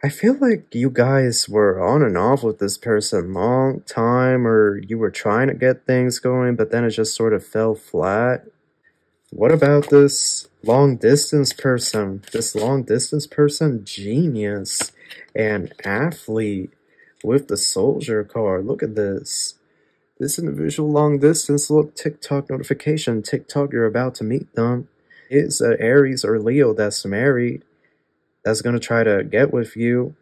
I feel like you guys were on and off with this person long time, or you were trying to get things going, but then it just sort of fell flat. What about this long distance person? This long distance person, genius and athlete with the soldier card. Look at this. This individual long distance, look, TikTok notification. TikTok, you're about to meet them. It's an Aries or Leo that's married that's going to try to get with you.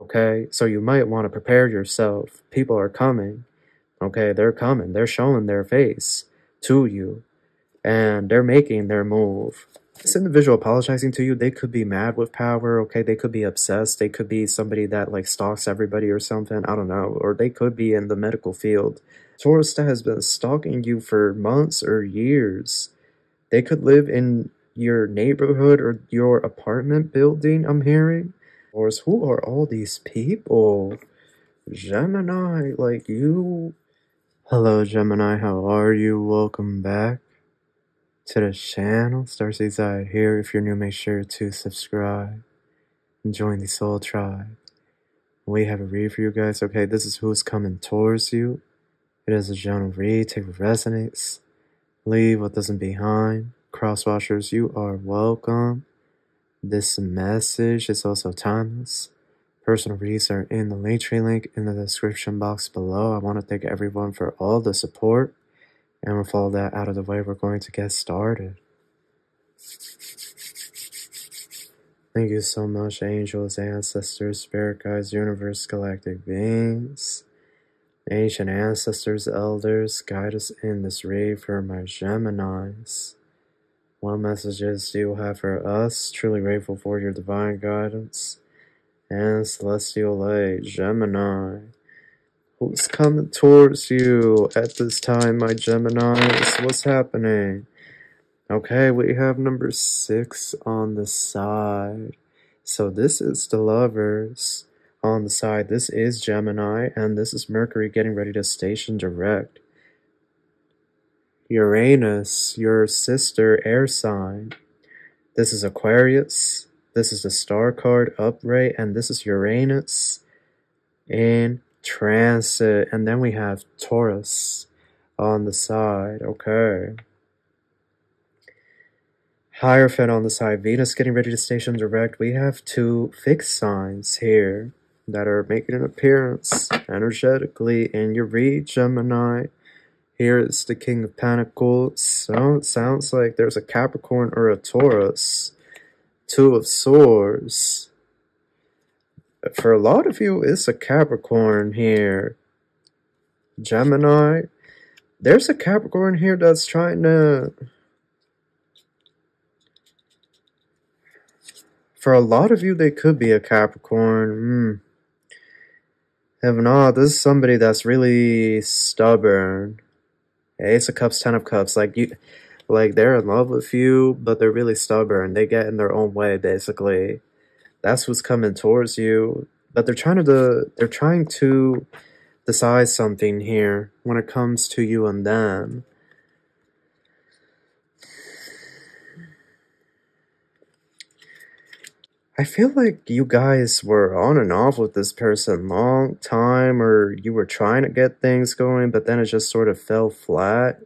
Okay, so you might want to prepare yourself. People are coming. Okay, they're coming. They're showing their face to you and they're making their move. This individual apologizing to you, they could be mad with power, okay? They could be obsessed. They could be somebody that like stalks everybody or something. I don't know. Or they could be in the medical field. Taurus that has been stalking you for months or years. They could live in your neighborhood or your apartment building, I'm hearing. Or who are all these people? Gemini, like you. Hello, Gemini, how are you? Welcome back to the channel. Starseed here. If you're new, make sure to subscribe and join the Soul Tribe. We have a read for you guys. Okay, this is who's coming towards you. It is a general read. Take what resonates. Leave what doesn't behind. Crosswatchers, you are welcome. This message is also timeless. Personal reads are in the Linktree link in the description box below. I want to thank everyone for all the support. And with all that out of the way, we're going to get started. Thank you so much, angels, ancestors, spirit guides, universe, galactic beings, ancient ancestors, elders, guide us in this read for my Geminis. What messages do you have for us? Truly grateful for your divine guidance. And celestial light, Gemini. Who's coming towards you at this time, my Geminis? What's happening? Okay, we have number six on the side. So this is the lovers on the side. This is Gemini, and this is Mercury getting ready to station direct. Uranus, your sister air sign. This is Aquarius. This is the star card upright, and this is Uranus in transit. And then we have Taurus on the side. Okay. Hierophant on the side. Venus getting ready to station direct. We have two fixed signs here that are making an appearance energetically in your read, Gemini. Here is the King of Pentacles. So it sounds like there's a Capricorn or a Taurus. Two of Swords. For a lot of you, it's a Capricorn here. Gemini. There's a Capricorn here that's trying to... For a lot of you, they could be a Capricorn. Hmm. If not, this is somebody that's really stubborn. Ace of Cups, Ten of Cups, like you, like they're in love with you, but they're really stubborn. They get in their own way, basically. That's what's coming towards you. But they're trying to, they're trying to decide something here when it comes to you and them. I feel like you guys were on and off with this person long time, or you were trying to get things going, but then it just sort of fell flat.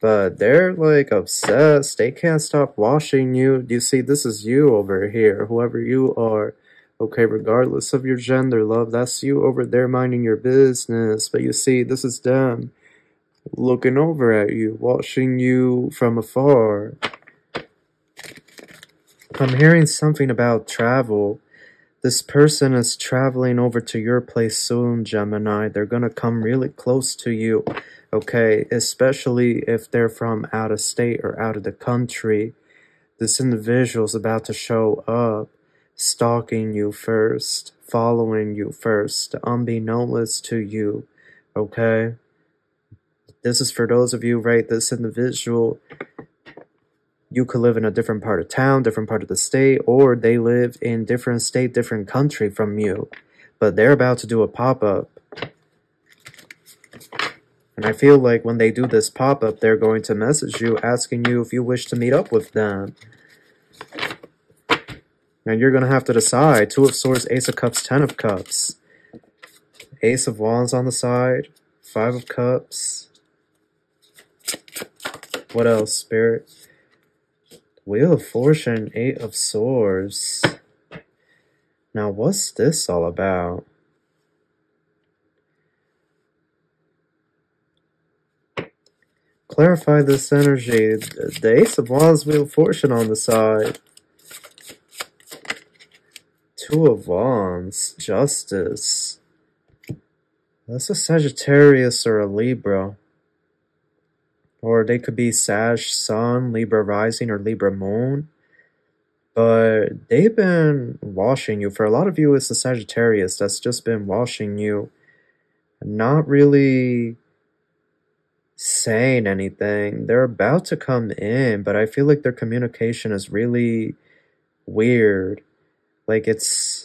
But they're like obsessed. They can't stop watching you. You see, this is you over here, whoever you are. Okay, regardless of your gender, love, that's you over there minding your business. But you see, this is them looking over at you, watching you from afar. I'm hearing something about travel. This person is traveling over to your place soon, Gemini. They're gonna come really close to you, okay? Especially if they're from out of state or out of the country. This individual's about to show up, stalking you first, following you first, unbeknownst to you, okay? This is for those of you, right? This individual you could live in a different part of town, different part of the state, or they live in different state, different country from you. But they're about to do a pop-up. And I feel like when they do this pop-up, they're going to message you asking you if you wish to meet up with them. And you're going to have to decide. Two of Swords, Ace of Cups, Ten of Cups. Ace of Wands on the side. Five of Cups. What else, Spirit? Wheel of Fortune, Eight of Swords. Now, what's this all about? Clarify this energy. The Ace of Wands, Wheel of Fortune on the side. Two of Wands, Justice. That's a Sagittarius or a Libra. Or they could be Sag Sun, Libra Rising, or Libra Moon. But they've been washing you. For a lot of you, it's the Sagittarius that's just been washing you. Not really saying anything. They're about to come in, but I feel like their communication is really weird. Like it's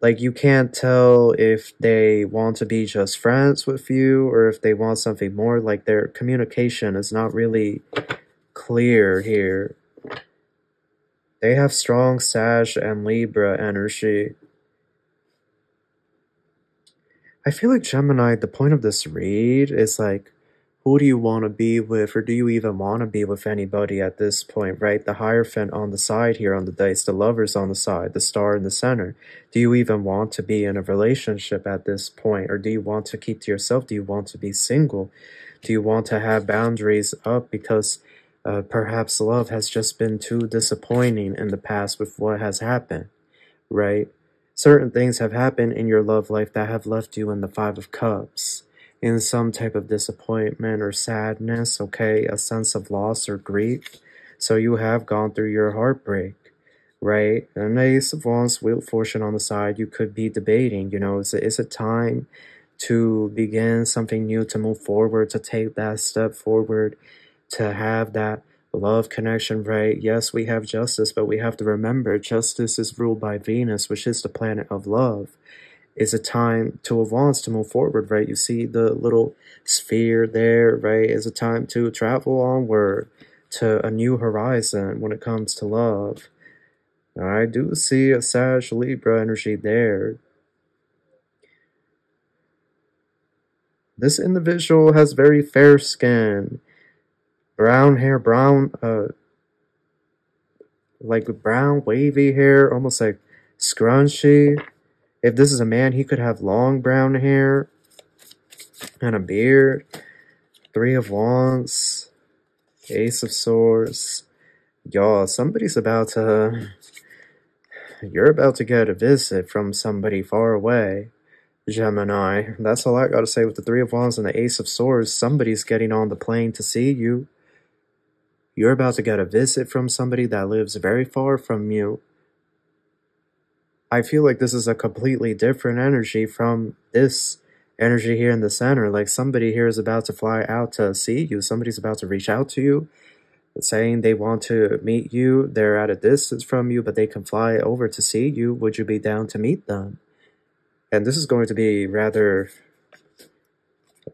like you can't tell if they want to be just friends with you or if they want something more. Like their communication is not really clear here. They have strong sag and libra energy. I feel like gemini the point of this read is like who do you want to be with or do you even want to be with anybody at this point right? The hierophant on the side here on the dice the lovers on the side the star in the center. Do you even want to be in a relationship at this point or do you want to keep to yourself? Do you want to be single? Do you want to have boundaries up? Because uh, perhaps love has just been too disappointing in the past with what has happened right? Certain things have happened in your love life that have left you in the five of cups in some type of disappointment or sadness, okay, a sense of loss or grief. So you have gone through your heartbreak, right? An ace of wands, wheel fortune on the side, you could be debating, you know, is it, is it time to begin something new, to move forward, to take that step forward, to have that love connection, right? Yes, we have justice, but we have to remember justice is ruled by Venus, which is the planet of love is a time to advance to move forward right? You see the little sphere there right? Is a time to travel onward to a new horizon when it comes to love. I do see a sag libra energy there. This individual has very fair skin. Brown hair brown uh like brown wavy hair almost like scrunchy if this is a man, he could have long brown hair and a beard. Three of Wands, Ace of Swords. Y'all, somebody's about to... You're about to get a visit from somebody far away. Gemini. That's all I gotta say with the Three of Wands and the Ace of Swords. Somebody's getting on the plane to see you. You're about to get a visit from somebody that lives very far from you. I feel like this is a completely different energy from this energy here in the center. Like somebody here is about to fly out to see you. Somebody's about to reach out to you, saying they want to meet you. They're at a distance from you, but they can fly over to see you. Would you be down to meet them? And this is going to be rather.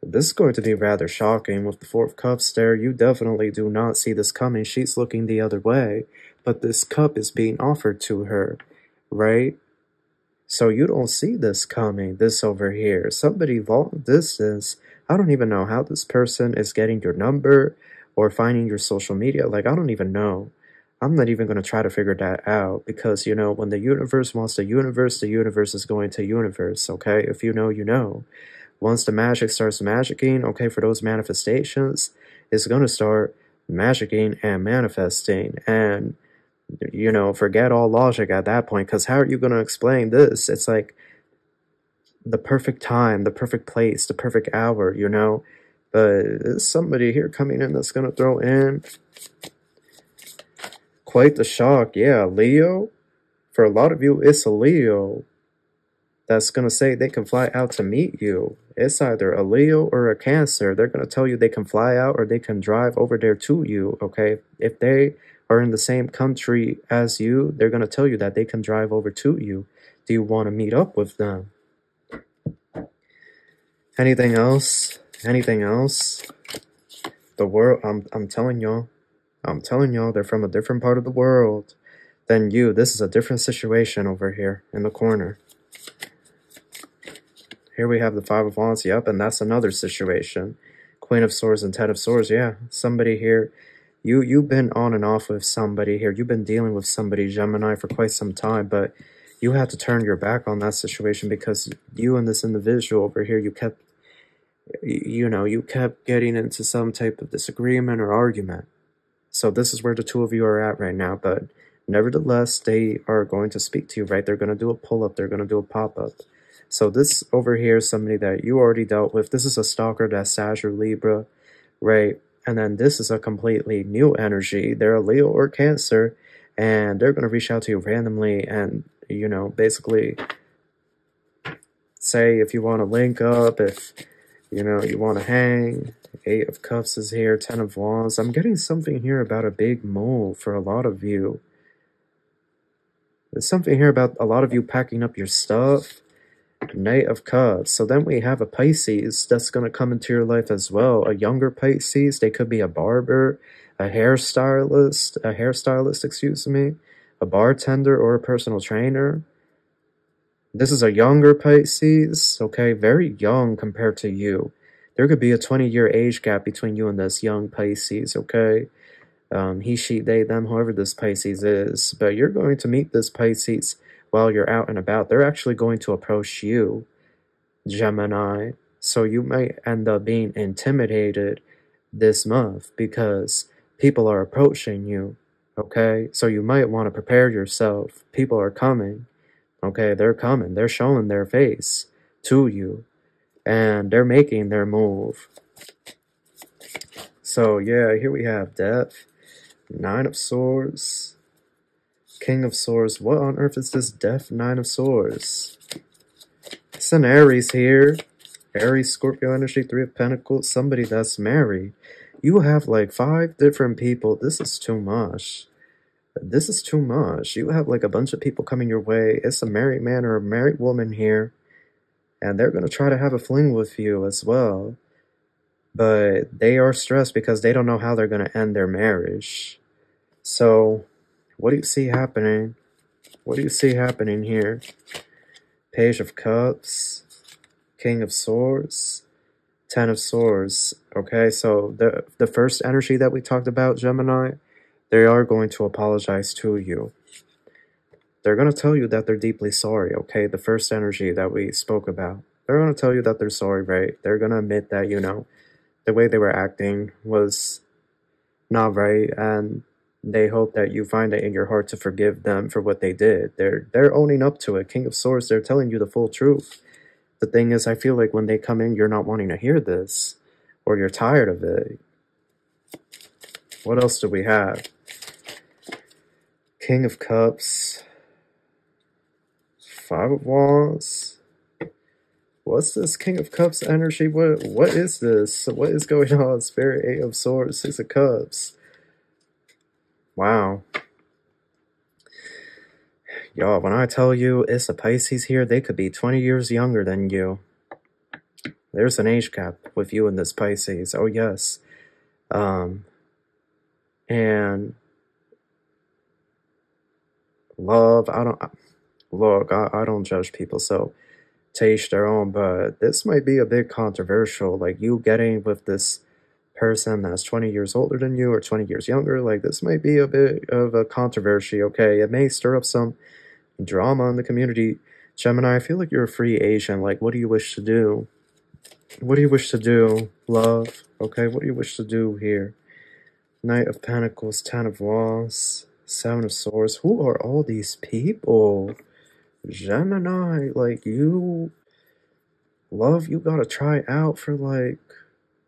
This is going to be rather shocking with the Four of Cups there. You definitely do not see this coming. She's looking the other way, but this cup is being offered to her, right? So you don't see this coming, this over here. Somebody long distance, I don't even know how this person is getting your number or finding your social media. Like, I don't even know. I'm not even going to try to figure that out because, you know, when the universe wants the universe, the universe is going to universe, okay? If you know, you know. Once the magic starts magicking, okay, for those manifestations, it's going to start magicking and manifesting. And you know, forget all logic at that point. Because how are you going to explain this? It's like the perfect time, the perfect place, the perfect hour, you know. But somebody here coming in that's going to throw in quite the shock. Yeah, Leo. For a lot of you, it's a Leo that's going to say they can fly out to meet you. It's either a Leo or a Cancer. They're going to tell you they can fly out or they can drive over there to you, okay? If they are in the same country as you, they're going to tell you that they can drive over to you. Do you want to meet up with them? Anything else? Anything else? The world, I'm, I'm telling y'all, I'm telling y'all, they're from a different part of the world. than you, this is a different situation over here in the corner. Here we have the Five of Wands, yep, and that's another situation. Queen of Swords and Ten of Swords, yeah. Somebody here, you, you've been on and off with somebody here. You've been dealing with somebody, Gemini, for quite some time, but you had to turn your back on that situation because you and this individual over here, you kept, you know, you kept getting into some type of disagreement or argument. So this is where the two of you are at right now, but nevertheless, they are going to speak to you, right? They're going to do a pull-up. They're going to do a pop-up. So this over here is somebody that you already dealt with. This is a stalker that's Sag or Libra, right? And then this is a completely new energy. They're a Leo or Cancer, and they're going to reach out to you randomly and, you know, basically say if you want to link up, if, you know, you want to hang. Eight of Cups is here, Ten of Wands. I'm getting something here about a big move for a lot of you. There's something here about a lot of you packing up your stuff Knight of Cups. So then we have a Pisces that's going to come into your life as well. A younger Pisces. They could be a barber, a hairstylist, a hairstylist, excuse me, a bartender, or a personal trainer. This is a younger Pisces, okay? Very young compared to you. There could be a 20 year age gap between you and this young Pisces, okay? Um, he, she, they, them, whoever this Pisces is. But you're going to meet this Pisces while you're out and about, they're actually going to approach you, Gemini. So you might end up being intimidated this month because people are approaching you. Okay, so you might want to prepare yourself. People are coming. Okay, they're coming. They're showing their face to you and they're making their move. So, yeah, here we have Death, Nine of Swords, King of Swords. What on earth is this Death Nine of Swords? It's an Aries here. Aries, Scorpio energy, Three of Pentacles. Somebody that's married. You have like five different people. This is too much. This is too much. You have like a bunch of people coming your way. It's a married man or a married woman here. And they're going to try to have a fling with you as well. But they are stressed because they don't know how they're going to end their marriage. So what do you see happening? What do you see happening here? Page of Cups, King of Swords, Ten of Swords. Okay, so the the first energy that we talked about, Gemini, they are going to apologize to you. They're going to tell you that they're deeply sorry, okay? The first energy that we spoke about. They're going to tell you that they're sorry, right? They're going to admit that, you know, the way they were acting was not right and they hope that you find it in your heart to forgive them for what they did. They're they're owning up to it. King of Swords, they're telling you the full truth. The thing is, I feel like when they come in, you're not wanting to hear this, or you're tired of it. What else do we have? King of Cups, Five of Wands. What's this King of Cups energy? What what is this? What is going on? Spirit Eight of Swords, Six of Cups. Wow. Y'all, when I tell you it's a Pisces here, they could be 20 years younger than you. There's an age gap with you and this Pisces. Oh, yes. Um, and love, I don't, look, I, I don't judge people, so taste their own, but this might be a bit controversial. Like you getting with this person that's 20 years older than you or 20 years younger, like this might be a bit of a controversy, okay? It may stir up some drama in the community. Gemini, I feel like you're a free agent. Like, what do you wish to do? What do you wish to do, love? Okay, what do you wish to do here? Knight of Pentacles, Ten of Wands, Seven of Swords. Who are all these people? Gemini, like you, love, you gotta try out for like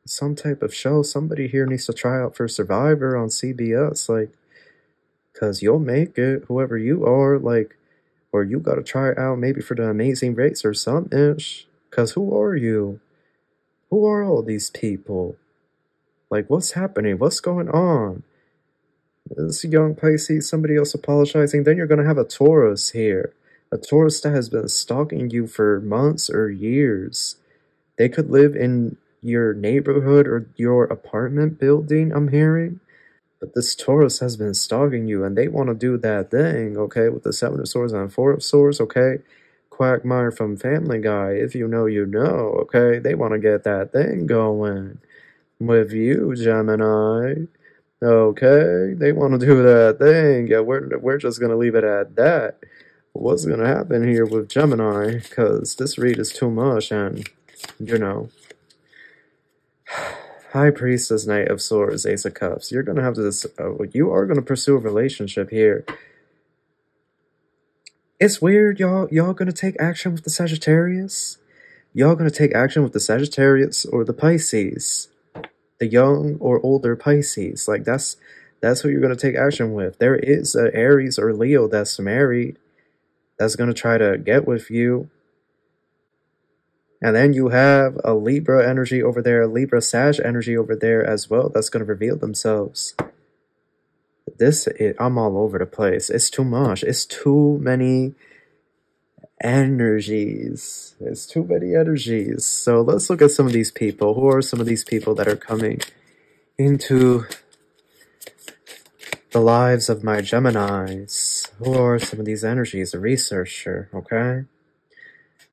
some type of show. Somebody here needs to try out for Survivor on CBS, like, cause you'll make it, whoever you are, like, or you gotta try out maybe for the Amazing Race or something. Cause who are you? Who are all these people? Like, what's happening? What's going on? This young Pisces, somebody else apologizing. Then you're gonna have a Taurus here. A Taurus that has been stalking you for months or years. They could live in your neighborhood or your apartment building, I'm hearing. But this Taurus has been stalking you and they want to do that thing, okay, with the Seven of Swords and Four of Swords, okay? Quagmire from Family Guy, if you know, you know, okay? They want to get that thing going with you, Gemini. Okay, they want to do that thing. Yeah, we're, we're just going to leave it at that. What's going to happen here with Gemini? Because this read is too much and, you know. High Priestess, Knight of Swords, Ace of Cups. You're going to have this, uh, you are going to pursue a relationship here. It's weird, y'all. Y'all going to take action with the Sagittarius? Y'all going to take action with the Sagittarius or the Pisces? The young or older Pisces. Like, that's that's who you're going to take action with. There is a Aries or Leo that's married that's going to try to get with you and then you have a Libra energy over there, Libra Sag energy over there as well that's going to reveal themselves. This, it, I'm all over the place. It's too much. It's too many energies. It's too many energies. So let's look at some of these people. Who are some of these people that are coming into the lives of my Geminis? Who are some of these energies? A researcher, okay?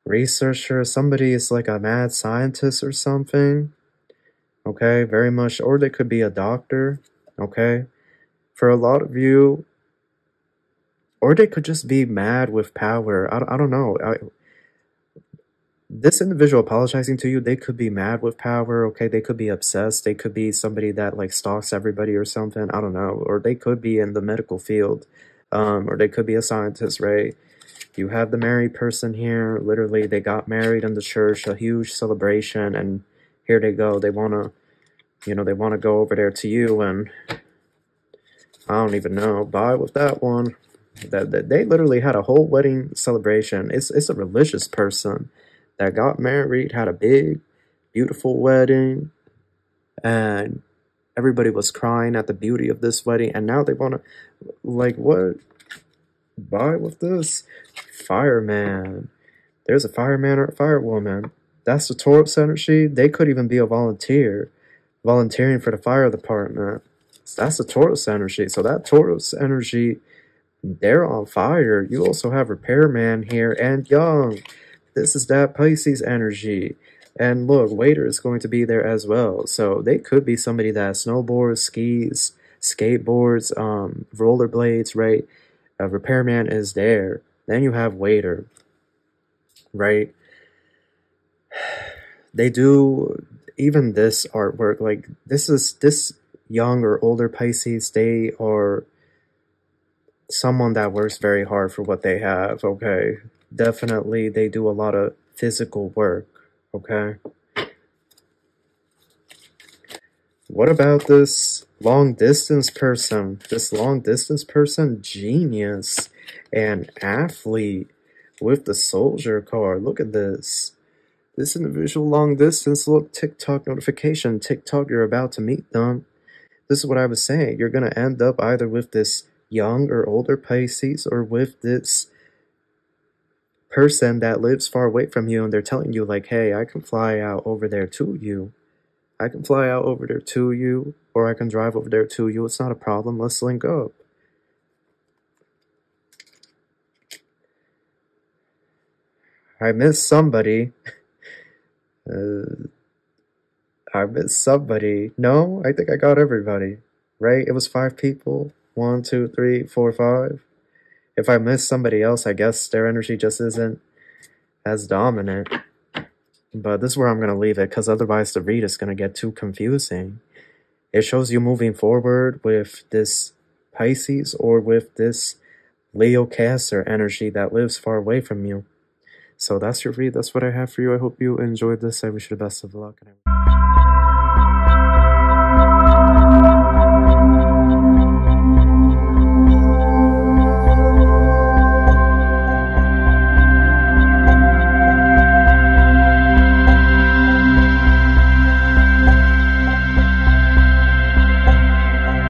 Researcher, somebody is like a mad scientist or something. Okay, very much, or they could be a doctor. Okay, for a lot of you, or they could just be mad with power. I, I don't know. I, this individual apologizing to you, they could be mad with power. Okay, they could be obsessed. They could be somebody that like stalks everybody or something. I don't know. Or they could be in the medical field, um, or they could be a scientist, right? You have the married person here. Literally, they got married in the church, a huge celebration, and here they go. They want to, you know, they want to go over there to you, and I don't even know. Bye with that one. That, that they literally had a whole wedding celebration. It's it's a religious person that got married, had a big, beautiful wedding, and everybody was crying at the beauty of this wedding. And now they want to, like, what? Bye with this fireman. There's a fireman or a firewoman. That's the Taurus energy. They could even be a volunteer, volunteering for the fire department. That's the Taurus energy. So that Taurus energy, they're on fire. You also have repairman here and young. This is that Pisces energy. And look, waiter is going to be there as well. So they could be somebody that snowboards, skis, skateboards, um, rollerblades, right? A repairman is there. Then you have waiter, right? They do even this artwork, like this is this young or older Pisces, they are someone that works very hard for what they have, okay? Definitely they do a lot of physical work, okay? What about this long distance person? This long distance person, genius and athlete with the soldier card. Look at this. This individual long distance, look, TikTok notification. TikTok, you're about to meet them. This is what I was saying. You're going to end up either with this young or older Pisces or with this person that lives far away from you and they're telling you like, hey, I can fly out over there to you. I can fly out over there to you, or I can drive over there to you. It's not a problem. Let's link up. I miss somebody. Uh, I miss somebody. No, I think I got everybody. Right? It was five people. One, two, three, four, five. If I miss somebody else, I guess their energy just isn't as dominant. But this is where I'm going to leave it because otherwise the read is going to get too confusing. It shows you moving forward with this Pisces or with this Leo Cancer energy that lives far away from you. So that's your read. That's what I have for you. I hope you enjoyed this. I wish you the best of luck.